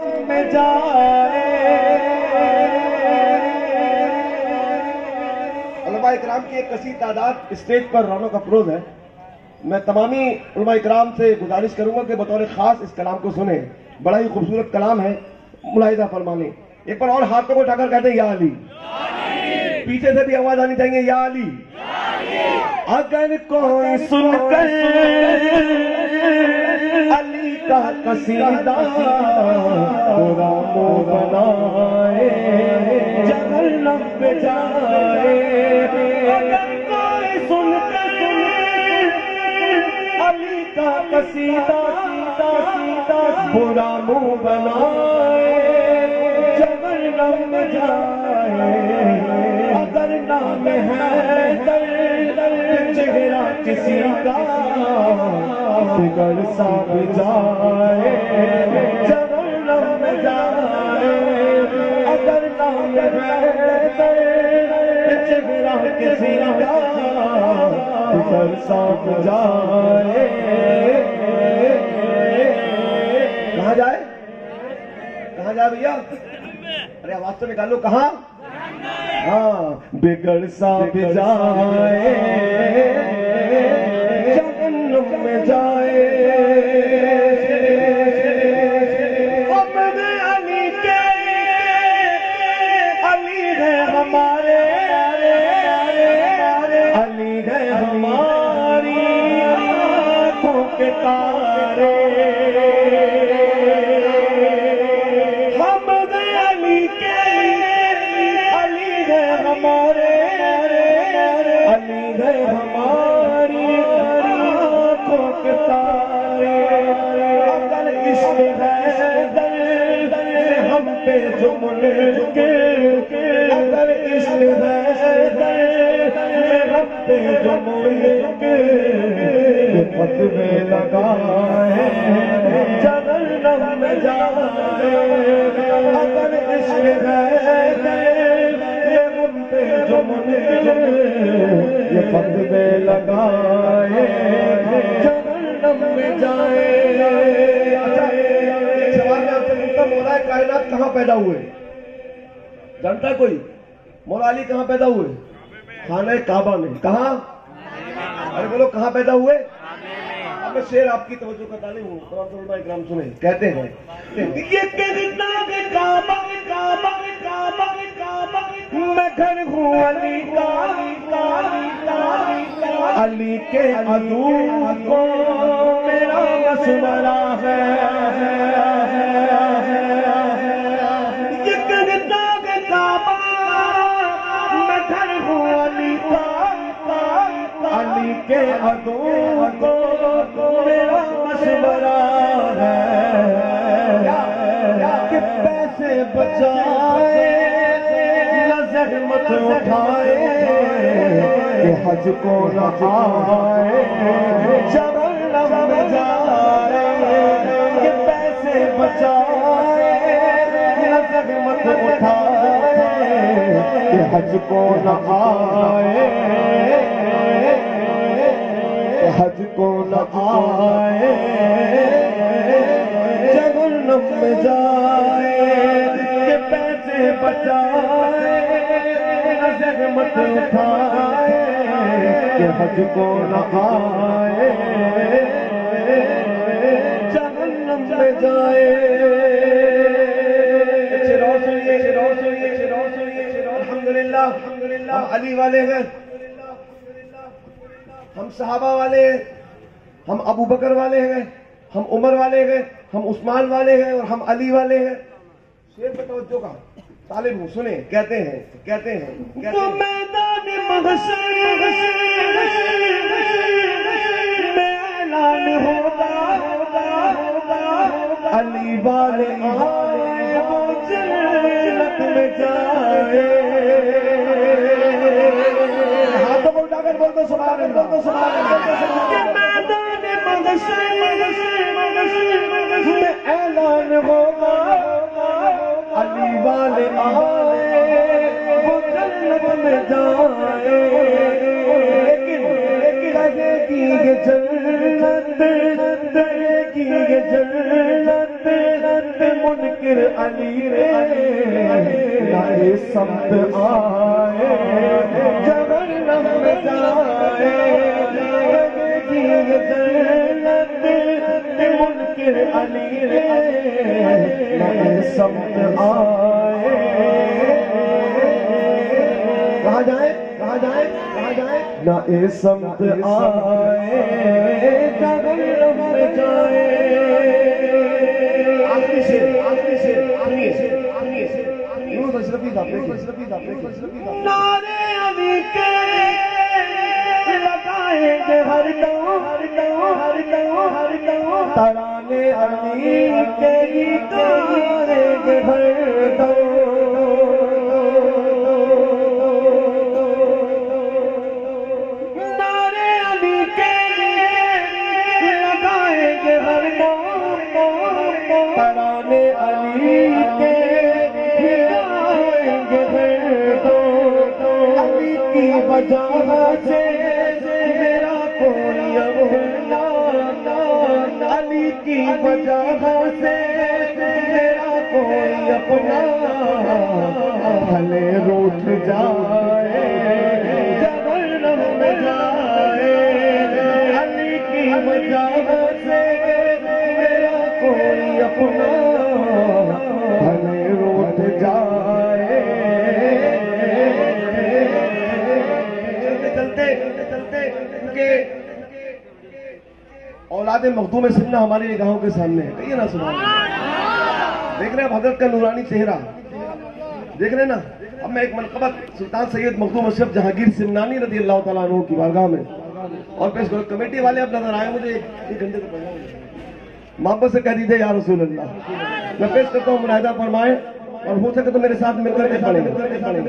میں جائے۔ علماء اکرام کی ایک کثیر تعداد اسٹیج پر رونق افروز ہے۔ میں تمامی علماء اکرام سے گزارش کروں گا کہ بطور خاص اس کلام کو سنیں۔ بڑا ہی خوبصورت کلام ہے۔ ملاحظہ فرمانے۔ ایک بار اور ہاتھوں کو اٹھا کر کہتے ہیں یا علی۔ پیچھے سے بھی آواز آنی چاہیے یا علی۔ اگر کوئی سن کر کا قصیدہ پورا بنائے جہنم پہ جائے، اگر کوئی سن کر علی کا قصیدہ برا منہ بنائے جہنم میں جائے اگر نام ہے در چہرہ کسی کا بگڑ سا جائے جہنم میں جائے، اگر نام ہے چہرہ کسی کا بگڑ سا جائے۔ کہاں جائے؟ کہاں جائے بھیا؟ ارے آواز تو نکالو کہاں؟ ہاں۔ بگڑ سا جائے جہنم میں جائے۔ علی کے علی ہے ہمارے علی ہے ہماری آنکھوں کے تارے ہمارے علی ہے ہماری آنکھوں کے تارے۔ اگر عشق ہے در در ہم پہ جو ملک اگر عشق ہے در در ہم پہ جو ملک فتوے لگائے جو ملک یہ فتوے لگائے، جہنم میں جائے۔ اچھا، مولا کائنات کہاں پیدا ہوئے؟ جانتا ہے کوئی؟ مولا علی کہاں پیدا ہوئے؟ خانہ کعبہ میں۔ کہاں؟ ارے بولو، کہاں پیدا ہوئے؟ اب میں شیر آپ کی توجہ کرتا نہیں ہوں تمام علماء اکرام سنیں۔ کہتے ہیں، یہ کہنا کہ کعبہ کعبہ میں گھر ہوں علی کا علی کے عدو کو میرا مسورہ ہے، یہ کعبہ میں گھر ہوں علی کا علی کے عدو کو میرا ہے۔ کہ پیسے بچائے نظر مت اٹھائے کہ حج کو نہ آئے جہنم میں جائے کہ پیسے بچائے نظر مت اٹھائے کہ حج کو نہ آئے حج کو نہ آئے جہنم میں جائے بچائے نظر مت اٹھائے کہ حج کو نہ آئے جہنم میں جائے الحمدللہ الحمدللہ علی والے ہیں، ہم صحابہ والے ہیں، ہم ابو بکر والے ہیں، ہم عمر والے ہیں، ہم عثمان والے ہیں اور ہم علی والے ہیں۔ شیر پہ توجہ کا۔ طالب سنیں کہتے ہیں کہتے ہیں کہتے ہیں۔ میدان محشر میں اعلان ہوگا علی والے آئے وہ جنت میں جائے۔ ہاتھوں کو اٹھا کر بول دو سبحان اللہ بول دو سبحان اللہ میدان محشر میں اعلان ہوگا علی والے آئے وہ جنت میں جائے لیکن کہے گی یہ جنت کہے گی یہ جنت منکر علی رے سمت آئے۔ کہاں جائیں؟ کہاں جائیں؟ کہاں جائیں؟ نہ سمت آئے۔ رم جائے۔ آخری شیر آخری شیر آخری شیر آخری شیر اشرفی اشرفی نعرے علی کے لگائیں گے ہر دم ترانے علی کے ہی کی وجہ سے میرا کوئی اپنا بھلے روٹ جائے جبر رم جائے۔ علی کی وجہ سے میرا کوئی اپنا بھلے روٹ جائے۔ چلتے چلتے چلتے کیونکہ اولاد مخدوم سننا ہماری نگاہوں کے سامنے ہے، کہیے نا سنا دیکھ رہے ہیں حضرت کا نورانی چہرہ؟ دیکھ رہے ہیں نا؟ اب میں ایک منقبت سلطان سید مخدوم اشرف جہانگیر سمنانی رضی اللہ تعالیٰ عنہ کی بارگاہ میں اور پیش کرو کمیٹی والے اب نظر آئے مجھے ایک گھنٹے سے محبت سے کہہ دیجیے یا رسول اللہ۔ میں پیش کرتا ہوں، مناہدہ فرمائے اور ہو سکے تو میرے ساتھ مل کر کے پڑھیں